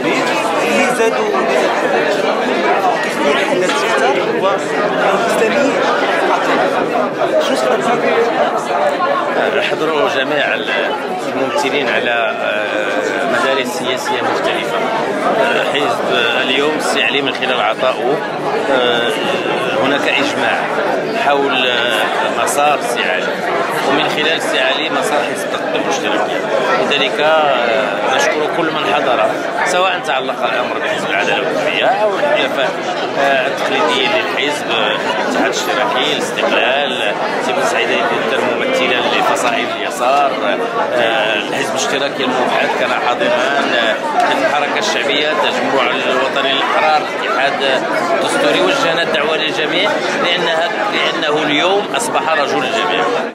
كبير اللي زادوا هو حضروا جميع الممثلين على آه، مدارس سياسية مختلفة. آه، حزب اليوم السي من خلال عطائه آه، هناك إجماع حول مسار السي خلال مسار حزب التقدم الاشتراكي لذلك نشكر كل من حضر سواء تعلق الأمر بحزب العدالة والحرية أو الحلفاء التقليديين للحزب الاتحاد الاشتراكي الاستقلال سي سعيد ممثلا لفصائل اليسار الحزب الاشتراكي الموحد كان حاضرا الحركة الشعبية التجمع الوطني للاحرار الاتحاد الدستوري وجهنا الدعوة للجميع لانها لأنه اليوم أصبح رجل الجميع.